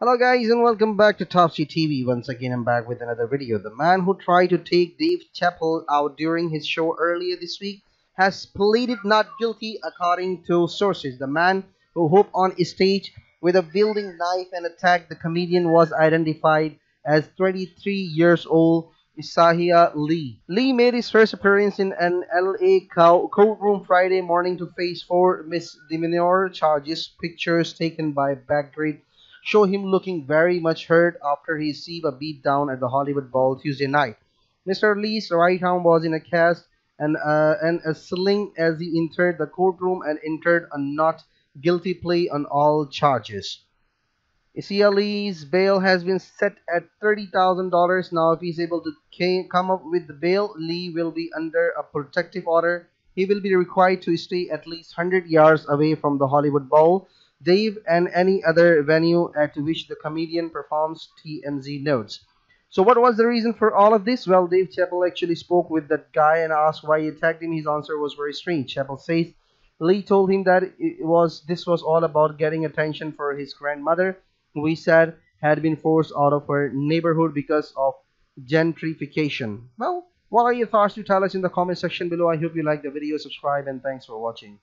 Hello guys and welcome back to Top C TV. Once again I'm back with another video. The man who tried to take Dave Chappelle out during his show earlier this week has pleaded not guilty according to sources. The man who hopped on stage with a building knife and attacked the comedian was identified as 23 years old Isaiah Lee. Lee made his first appearance in an LA courtroom Friday morning to face four misdemeanor charges. Pictures taken by Backgrid show him looking very much hurt after he received a beat down at the Hollywood Bowl Tuesday night. Mr. Lee's right arm was in a cast and, uh, and a sling as he entered the courtroom and entered a not guilty plea on all charges. Lee's bail has been set at $30,000. Now, if he's able to come up with the bail, Lee will be under a protective order. He will be required to stay at least 100 yards away from the Hollywood Bowl Dave, and any other venue at which the comedian performs, TMZ notes. So what was the reason for all of this? Well, Dave Chappelle actually spoke with that guy and asked why he attacked him. His answer was very strange. Chappelle says Lee told him that it was this was all about getting attention for his grandmother, who he said had been forced out of her neighborhood because of gentrification. Well, what are your thoughts? To tell us in the comment section below. I hope you like the video, subscribe, and thanks for watching.